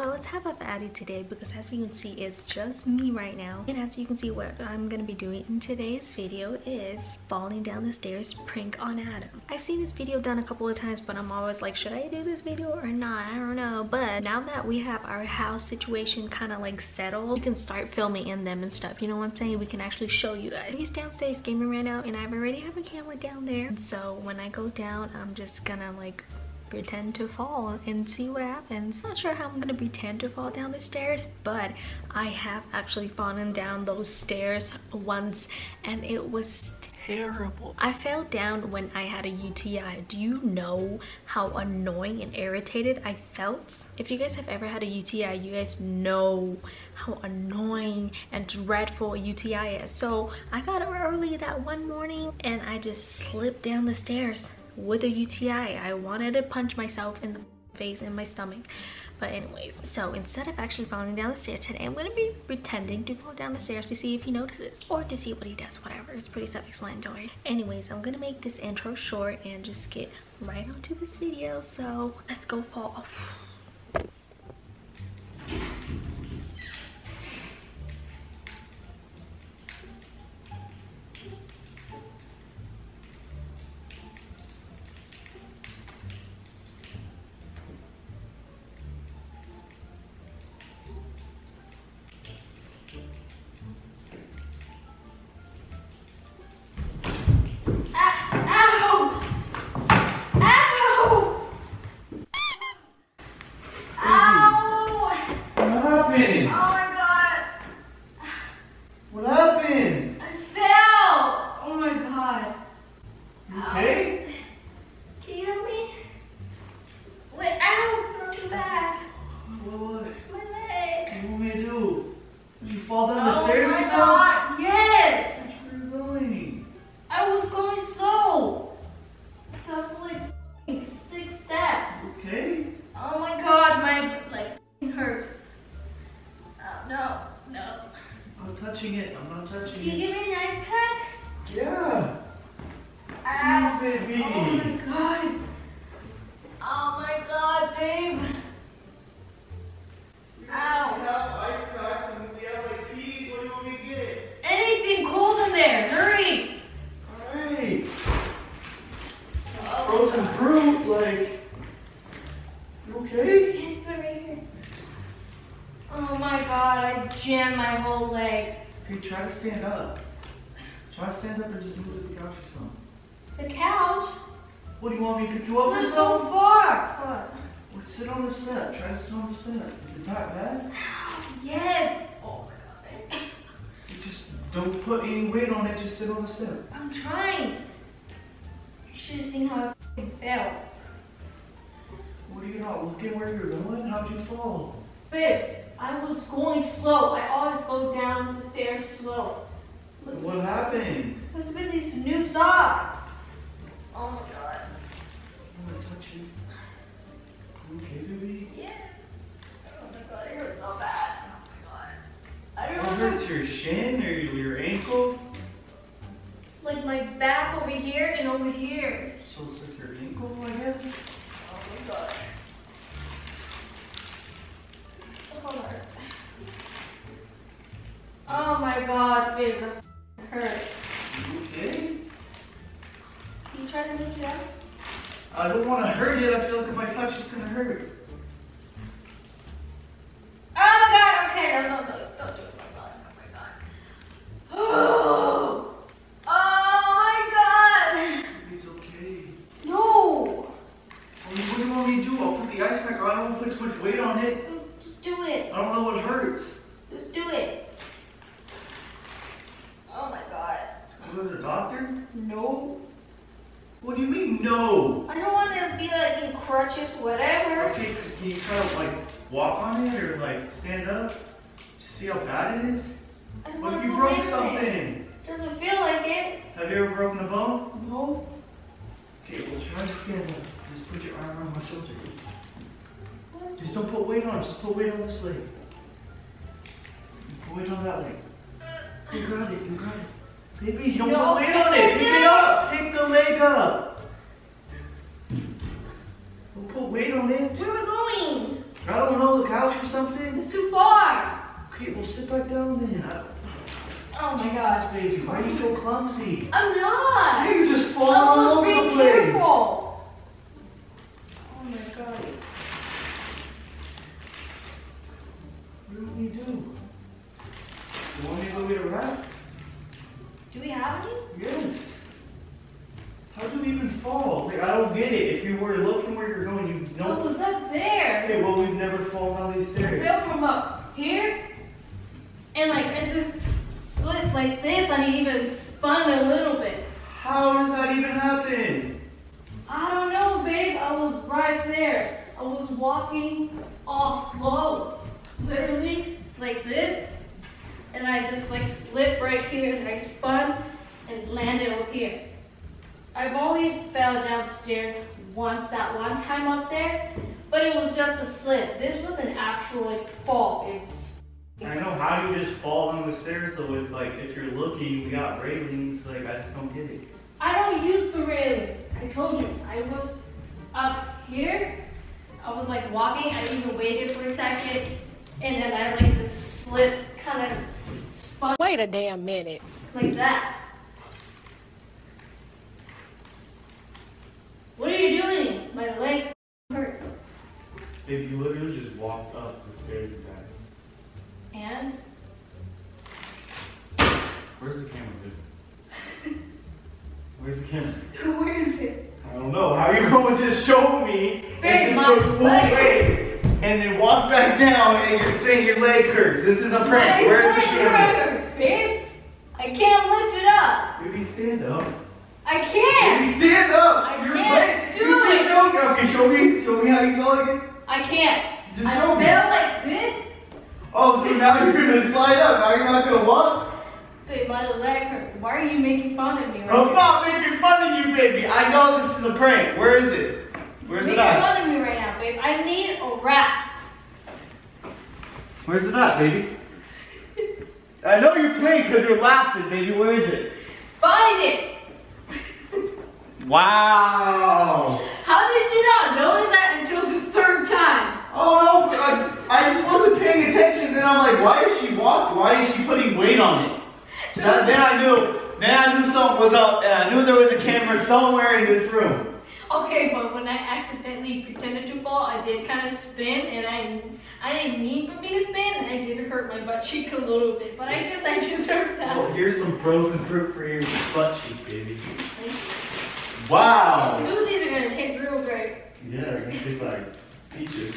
let's have a fatty today because as you can see it's just me right now. And as you can see what i'm gonna be doing in today's video is falling down the stairs prank on adam. I've seen this video done a couple of times but i'm always like should i do this video or not? I don't know. But now that we have our house situation kind of like settled we can start filming in them and stuff. You know what i'm saying? We can actually show you guys. He's downstairs gaming right now and i already have a camera down there. So when i go down i'm just gonna like pretend to fall and see what happens. Not sure how I'm gonna pretend to fall down the stairs, but I have actually fallen down those stairs once and it was terrible. I fell down when I had a UTI. Do you know how annoying and irritated I felt? If you guys have ever had a UTI, you guys know how annoying and dreadful a UTI is. So I got up early that one morning and I just slipped down the stairs with a UTI. I wanted to punch myself in the face and my stomach. But anyways, so instead of actually falling down the stairs today, I'm going to be pretending to fall down the stairs to see if he notices or to see what he does, whatever. It's pretty self-explanatory. Anyways, I'm going to make this intro short and just get right onto this video. So let's go fall. Touching my god, I jammed my whole leg. Okay, try to stand up. Try to stand up and just move to the couch or something. The couch? What do you want me to pick you up That's so far. What? Well, sit on the step. Try to sit on the step. Is it that bad? Yes. Oh my god. You just don't put any weight on it. Just sit on the step. I'm trying. You should have seen how I fell. What are you not looking where you're going? How'd you fall? Babe, I was going slow. I always go down the stairs slow. Let's, What happened? What's with these new socks? Oh my god. I'm gonna touch you. You Okay, baby. Yes. Oh my god, it hurts so bad. Oh my god. I What don't know. hurts your shin or your ankle? Like my back over here and over here. So it's like your ankle, I guess. God, babe, that f- hurts. You okay? Can you try to move it up? I don't want to hurt it. I feel like if I touch it's gonna hurt. Oh my god, okay, no, no, no, don't do it. Oh my god, oh my god. Oh, oh my god. It's okay. No, I mean, what do you want me to do? I'll put the ice pack on. I don't want to put too much weight on it. just do it. I don't know what hurts. Just do it. Oh my god. Go to the doctor? No. What do you mean, no? I don't want to be like in crutches, whatever. Okay, can you try to like walk on it or like stand up? Just see how bad it is? I What if you broke something? Doesn't feel like it. Have you ever broken a bone? No. Okay, well try to stand up. Just put your arm around my shoulder. Just don't put weight on it. Just put weight on this leg. Put weight on that leg. You got it. You got it. Baby, don't No, put weight on it. Pick it up. Pick the leg up. Don't put weight on it. Where are we going? I don't know, the couch or something? It's too far. Okay, well sit back down then. I, Oh my god. baby, why are you so clumsy? I'm not. You're just falling all over the place. careful. Oh my god. What do we do? You want me to go get a rat? Do we have any? Yes. How do we even fall? Like, I don't get it. If you were looking where you're going, you It know. was up there. Okay, well, we've never fallen down these I stairs. fell from up here, and like I just slipped like this, and it even spun a little bit. How does that even happen? I don't know, babe. I was right there. I was walking all slow, literally like this, and I just like slipped right here, and I spun and landed over here. I've only fell downstairs once that one time up there, but it was just a slip. This was an actual like fall. It was I know how you just fall down the stairs though with like if you're looking, we got railings, like I just don't get it. I don't use the railings. I told you, I was up here. I was like walking. I even waited for a second, and then I like just slipped, kind of spun Wait a damn minute. like that. What are you doing? My leg hurts. Babe, you literally just walked up the stairs down and you're saying your leg hurts. This is a prank. My Where's the leg camera? hurts, babe. I can't lift it up. Baby, stand up. I can't. Baby, stand up. I You're can't leg- do you just it. showed me. Okay, show me. Show me how you feel again. I can't. Just I show me. fell like this. Oh, so now you're gonna slide up. Now you're not gonna walk. Babe, my leg hurts. Why are you making fun of me right now? I'm now? not making fun of you, baby. I know this is a prank. Where is it? Where's making it at? Making fun of me right now, babe. I need a wrap. Where's it at, baby? I know you're playing because you're laughing, baby. Where is it? Find it. Wow. How did you not notice that until the third time? Oh no, I, I just wasn't paying attention. Then I'm like, why is she walking? Why is she putting weight on it? That- then I knew. Then I knew something was up, and I knew there was a camera somewhere in this room. Okay, but when I accidentally pretended to fall, I did kind of spin, and I I didn't mean for me to spin, and I did hurt my butt cheek a little bit. But I guess I deserve that. Well, here's some frozen fruit for your butt cheek, baby. Wow. Smoothies are gonna taste real great. Yeah, it's just like peaches.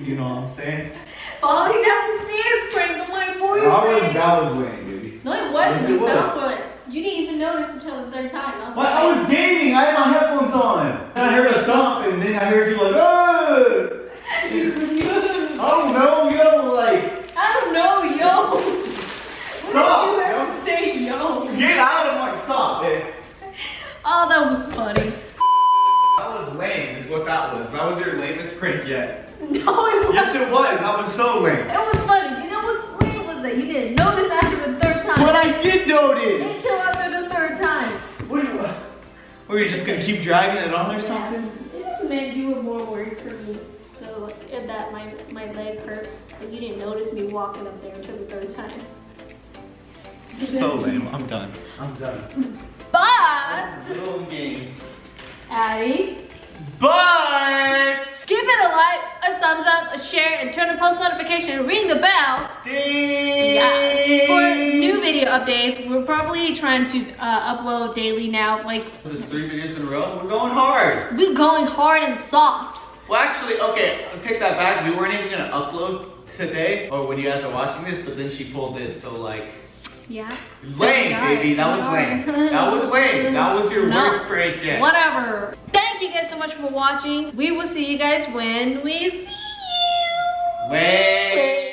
You know what I'm saying? Falling down the stairs, prank on my boyfriend. that was lame, baby. No, it wasn't. Yes, it you was. it. You didn't even notice until the third time. I But I was gaming. I had my headphones on. And I heard a thump, and then I heard you like, oh. I don't know, yo, like, I don't know, yo. When Stop, did you yo. ever say yo? get out of my sock, man. Oh, that was funny. That was lame, is what that was. Your lamest prank yet. No, it wasn't. Yes, it was. That was so lame. It was funny. You know what's lame was that you didn't notice after the third time. But I did notice. Until after the third time. What are you, uh, were you just gonna keep dragging it on or something? It just meant you were more worried for me. So like, that my my leg hurt. But you didn't notice me walking up there until the third time. So lame. I'm done. I'm done. But Little game. Adie. But. Give it a like, a thumbs up, a share, and turn on post notification, ring the bell. Yes, for new video updates. We're probably trying to uh, upload daily now. Like, This is three videos in a row. We're going hard. we're going hard and soft. Well, actually, okay, I'll take that back. We weren't even gonna upload today, or when you guys are watching this, but then she pulled this, so like, Yeah. lame, baby. That was lame. That was lame. That was your No. worst prank yet. Whatever. Thank you guys so much for watching. We will see you guys when we see you. Wait.